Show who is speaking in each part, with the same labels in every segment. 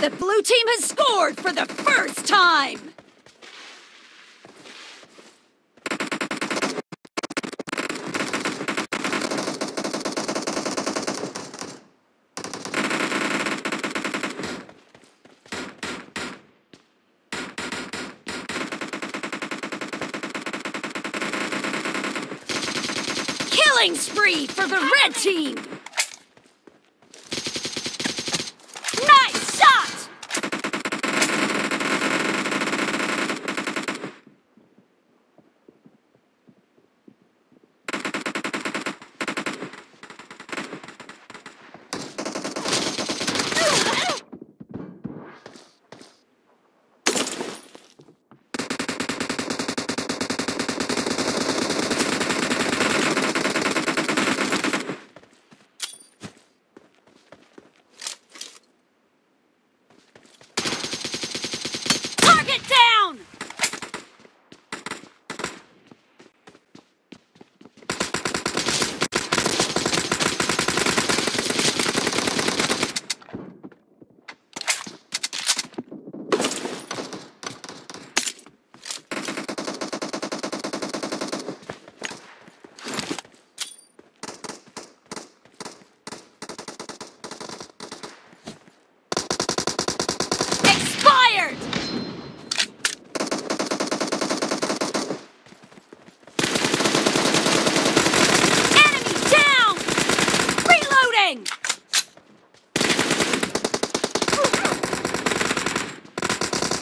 Speaker 1: The blue team has scored for the first time! Killing spree for the red team!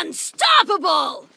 Speaker 1: unstoppable!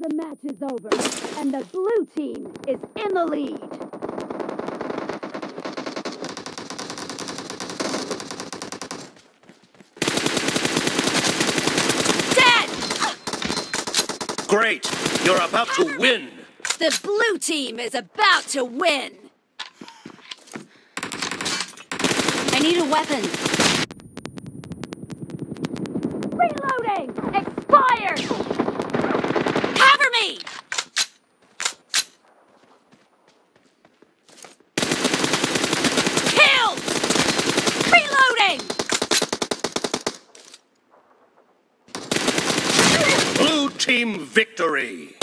Speaker 1: The match is over, and the blue team is in the lead. Dead!
Speaker 2: Great! You're about to win!
Speaker 1: The blue team is about to win! I need a weapon.
Speaker 2: Team victory!